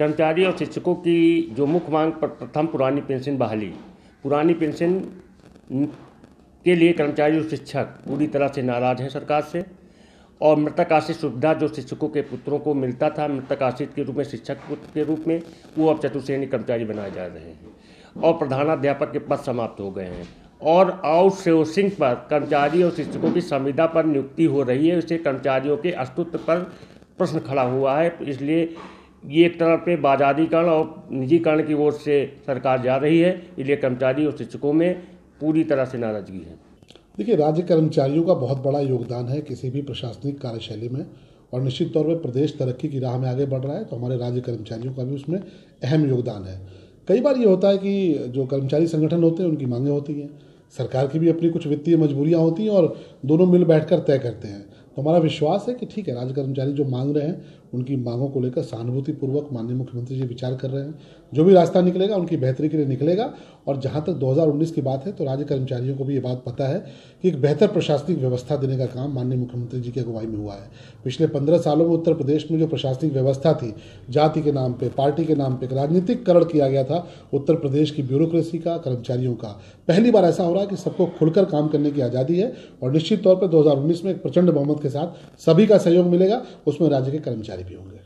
कर्मचारी और शिक्षकों की जो मुख्य मांग पर प्रथम पुरानी पेंशन बहाली। पुरानी पेंशन के लिए कर्मचारी और शिक्षक पूरी तरह से नाराज़ हैं सरकार से और मृतक आश्रित सुविधा जो शिक्षकों के पुत्रों को मिलता था मृतक आश्रित के रूप में, शिक्षक पुत्र के रूप में, वो अब चतुर्श्रेणी कर्मचारी बनाए जा रहे हैं और प्रधानाध्यापक के पद समाप्त हो गए हैं और आउटसोर्सिंग पर कर्मचारी और शिक्षकों की संविदा पर नियुक्ति हो रही है। इससे कर्मचारियों के अस्तित्व पर प्रश्न खड़ा हुआ है। इसलिए ये एक तरह पे बाजारीकरण और निजीकरण की ओर से सरकार जा रही है। इसलिए कर्मचारी और शिक्षकों में पूरी तरह से नाराज़गी है। देखिए, राज्य कर्मचारियों का बहुत बड़ा योगदान है किसी भी प्रशासनिक कार्यशैली में और निश्चित तौर पर प्रदेश तरक्की की राह में आगे बढ़ रहा है तो हमारे राज्य कर्मचारियों का भी उसमें अहम योगदान है। कई बार ये होता है कि जो कर्मचारी संगठन होते हैं, उनकी मांगें होती हैं। सरकार की भी अपनी कुछ वित्तीय मजबूरियाँ होती हैं और दोनों मिल बैठकर तय करते हैं। तो हमारा विश्वास है कि ठीक है, राज्य कर्मचारी जो मांग रहे हैं उनकी मांगों को लेकर सहानुभूतिपूर्वक माननीय मुख्यमंत्री जी विचार कर रहे हैं। जो भी रास्ता निकलेगा, उनकी बेहतरी के लिए निकलेगा। और जहाँ तक 2019 की बात है तो राज्य कर्मचारियों को भी ये बात पता है कि एक बेहतर प्रशासनिक व्यवस्था देने का काम माननीय मुख्यमंत्री जी की अगुवाई में हुआ है। पिछले पंद्रह सालों में उत्तर प्रदेश में जो प्रशासनिक व्यवस्था थी, जाति के नाम पर पार्टी के नाम पर राजनीतिक करण किया गया था, उत्तर प्रदेश की ब्यूरोक्रेसी का, कर्मचारियों का। पहली बार ऐसा हो रहा है कि सबको खुलकर काम करने की आज़ादी है और निश्चित तौर पर दो हज़ार उन्नीस में एक प्रचंड बहुमत के साथ सभी का सहयोग मिलेगा, उसमें राज्य के कर्मचारी भी होंगे